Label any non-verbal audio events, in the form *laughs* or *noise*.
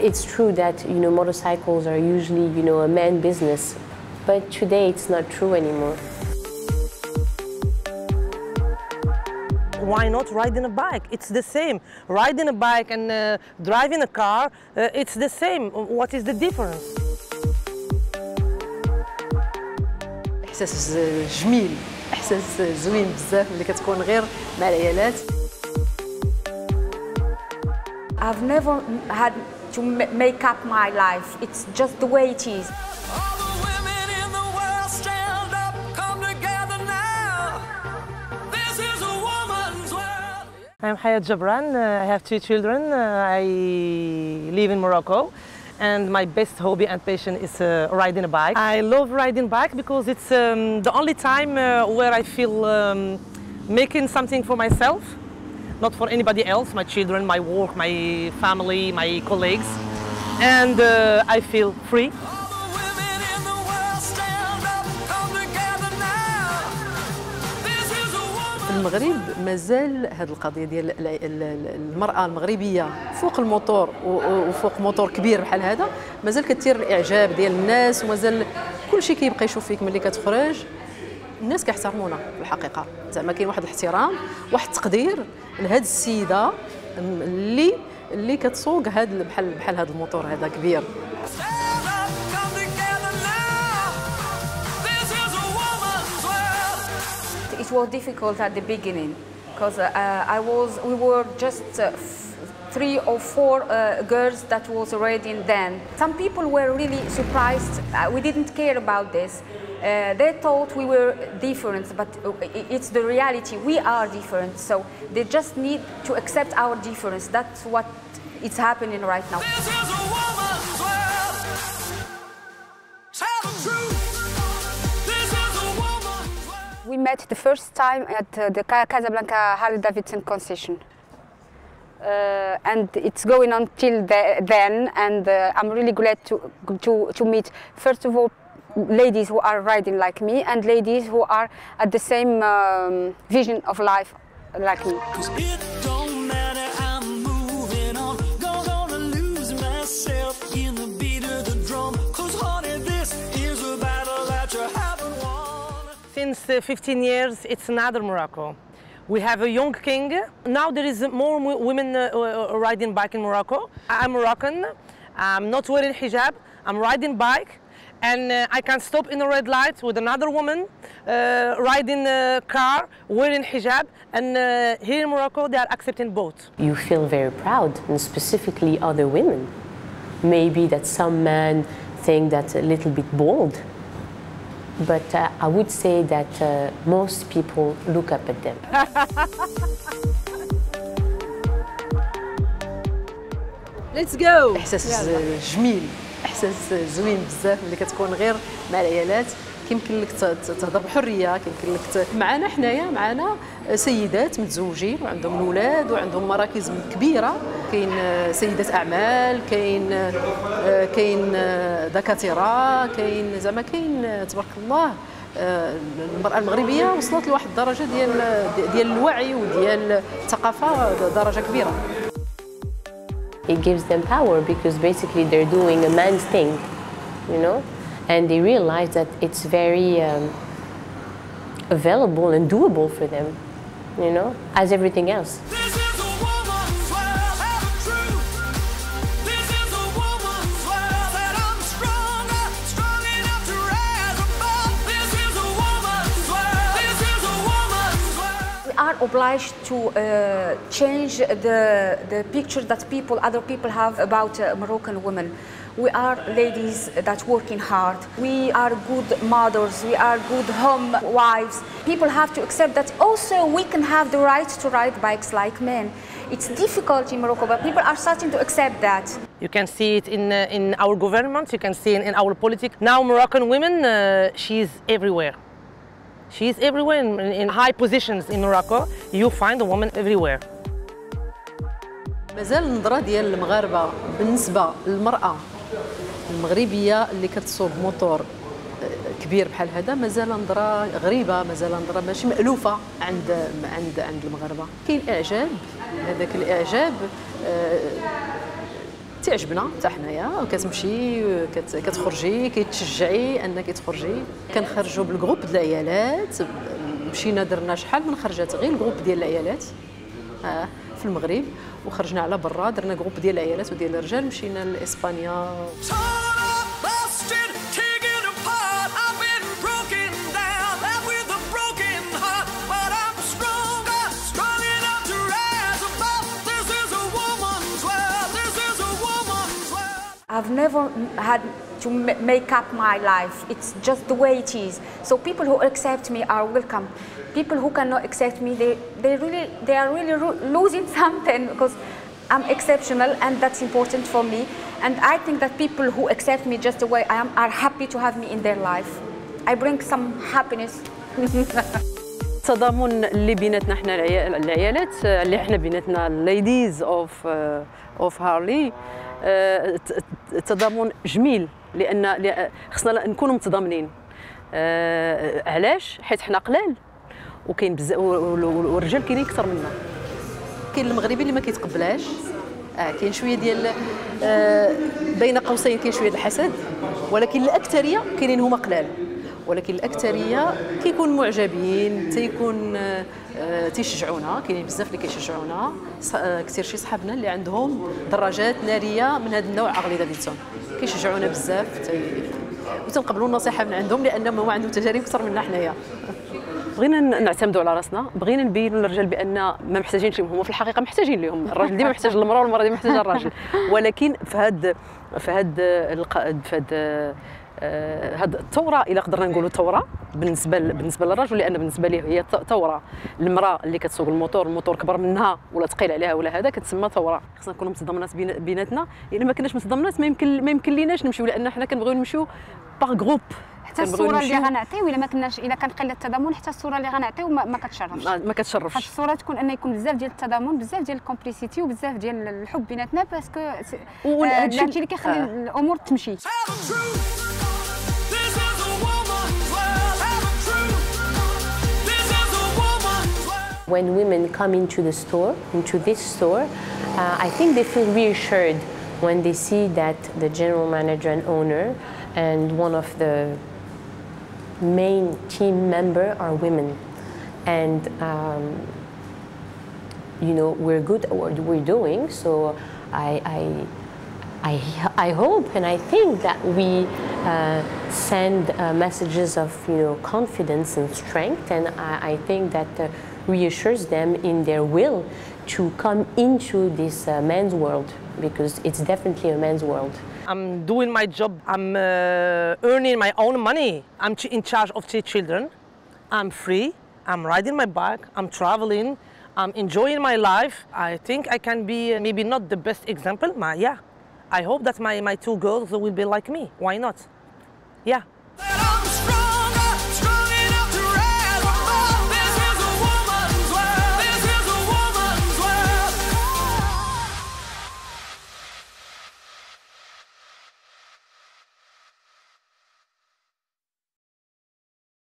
it's true that you know motorcycles are usually you know a man business, but today it's not true anymore. why not riding a bike? It's the same. Riding a bike and uh, driving a car, uh, it's the same. What is the difference? احساس جميل احساس زوين بزاف ملي كتكون غير مع العيالات I've never had to ma- make up my life. It's just the way it is. All the women in the world stand up, come together now. This is a woman's world. I'm Hayat Jabran. Uh, I have two children. Uh, I live in Morocco. And my best hobby and passion is uh, riding a bike. I love riding bike because it's um, the only time uh, where I feel um, making something for myself, not for anybody else, my children, my work, my family, my colleagues. And uh, I feel free. في المغرب مازال هذه القضية ديال ال- ال- ال- المرأة المغربية فوق الموتور وفوق موتور كبير بحال هذا. مازال كثير الإعجاب ديال الناس ومازال كل شيء كيبقى يشوف فيك ملي كتخرج. الناس كيحترمونا في الحقيقة. زعما كاين واحد الاحترام واحد التقدير. لهاد السيده اللي اللي كتسوق هاد بحال بحال هاد الموتور هذا كبير. It was difficult at the beginning because uh, I was, we were just uh, three or four uh, girls that was riding then. Some people were really surprised. Uh, we didn't care about this. Uh, they thought we were different, but uh, it's the reality. We are different, so they just need to accept our difference. That's what is happening right now. This is a woman's world. Tell the truth. This is a woman's world. We met the first time at uh, the Casablanca Harley Davidson concession. Uh, and it's going on till the, then, and uh, I'm really glad to, to, to meet, first of all, ladies who are riding like me, and ladies who are at the same um, vision of life like me. Cause it don't matter, I'm moving on. Gonna, gonna lose myself in the beat of the drum. Cause honey, this is a battle that you haven't won. Since uh, 15 years, it's another Morocco. We have a young king. Now there is more women uh, uh, riding bike in Morocco. I'm Moroccan. I'm not wearing hijab. I'm riding bike. And uh, I can stop in a red light with another woman uh, riding a car, wearing hijab. And uh, here in Morocco, they are accepting both. You feel very proud, and specifically other women. Maybe that some men think that's a little bit bold, but uh, I would say that uh, most people look up at them. *laughs* ليتس جو احساس جميل احساس زوين بزاف ملي كتكون غير مع العيالات كيمكن لك تهضر بحرية كيمكن لك ت... معنا حنايا معنا سيدات متزوجين وعندهم الاولاد وعندهم مراكز كبيرة. كاين سيدات أعمال كاين كاين دكاترة كاين زعما كاين تبارك الله المرأة المغربية وصلت لواحد الدرجة ديال ديال الوعي وديال الثقافة درجة كبيرة. It gives them power because basically they're doing a man's thing, you know, and they realize that it's very um, available and doable for them, you know, as everything else. This is a woman's world. Tell the truth. This is a woman's world. That I'm stronger, strong enough to rise above. This is a woman's world. This is a woman's world. We are obliged to uh, change the, the picture that people, other people have about uh, Moroccan women. We are ladies that working hard. We are good mothers. We are good home wives. People have to accept that also we can have the right to ride bikes like men. It's difficult in Morocco, but people are starting to accept that. You can see it in, uh, in our government, you can see it in our politics. Now Moroccan women, uh, she's everywhere. She's everywhere in, in high positions in Morocco. You find a woman everywhere. مازال النظره ديال المغاربه بالنسبه للمراه المغربية اللي كتسوق موتور كبير بحال هذا مازال نظره غريبة مازال نظره ماشي مألوفة عند عند عند المغاربة. كاين إعجاب هذاك الإعجاب آه، تعجبنا حتى حنايا. كتمشي كت- كتخرجي كتشجعي أنك تخرجي. كنخرجوا بالجروب ديال العيالات. مشينا درنا شحال من خرجات غير الجروب ديال العيالات آه، في المغرب. وخرجنا على برا درنا جروب ديال العيالات وديال الرجال. مشينا لإسبانيا. I've never had to ma- make up my life. It's just the way it is. So people who accept me are welcome. People who cannot accept me, they, they really they are really ro- losing *laughs* something because I'm exceptional and that's important for me. And I think that people who accept me just the way I am are happy to have me in their life. I bring some happiness. *laughs* التضامن اللي بيناتنا احنا العيا- العيالات آه، اللي احنا بيناتنا الليديز اوف اوف هارلي التضامن جميل لأن خصنا نكونوا متضامنين. آه، علاش؟ حيت حنا قلال. وكاين بزاف والرجال كاينين أكثر منا. كاين المغربي اللي ما كيتقبلهاش. آه كاين شوية ديال آه بين قوسين كاين شوية الحسد. ولكن الأكثرية كاينين هما قلال. ولكن الأكثرية كيكون معجبين تيكون آه تيشجعونا. كاينين بزاف اللي كيشجعونا. آه، كثير شي صحابنا اللي عندهم دراجات نارية من هذا النوع عقلي ديتهم كيشجعونا بزاف تي... وتنقبلوا النصيحة من عندهم لأنهم هما عندهم تجارب أكثر منا حنايا. بغينا نعتمدوا على راسنا. بغينا نبينوا للرجال بأن ما محتاجينش لهم. هما في الحقيقة محتاجين لهم. الراجل ديما محتاج للمراه والمرأة ديما محتاجة للراجل *laughs* ولكن في هاد في هاد في هاد هاد الثورة إلا قدرنا نقولوا ثورة بالنسبة بالنسبة للرجل لأن بالنسبة ليه هي ثورة. المرأة اللي كتسوق الموتور الموتور كبر منها ولا ثقيل عليها ولا هذا كتسمى ثورة. خصنا نكونوا متضامنات بين- بيناتنا. إلا ما كناش متضامنات ما يمكن ما يمكن ليناش نمشيو لأن حنا كنبغيو نمشيو باغ جروب حتى الصورة اللي غنعطيو إلا ما كناش إلا كان قلة التضامن حتى الصورة اللي غنعطيو ما, ما كتشرفش. ما خاص كتشرفش. الصورة تكون أن يكون بزاف ديال التضامن بزاف ديال الكومبليسيتي وبزاف ديال الحب بيناتنا باسكو والهادشي- هادشي اللي كيخلي آه. الأمور تمشي. When women come into the store, into this store, uh, I think they feel reassured when they see that the general manager and owner and one of the main team member are women. And um, you know, we're good at what we're doing. So I, I, I, I hope and I think that we uh, send uh, messages of you know confidence and strength, and I, I think that uh, reassures them in their will to come into this uh, man's world because it's definitely a man's world. I'm doing my job. I'm uh, earning my own money. I'm in charge of three children. I'm free. I'm riding my bike. I'm traveling. I'm enjoying my life. I think I can be uh, maybe not the best example, but yeah. I hope that my, my two girls will be like me. Why not? Yeah.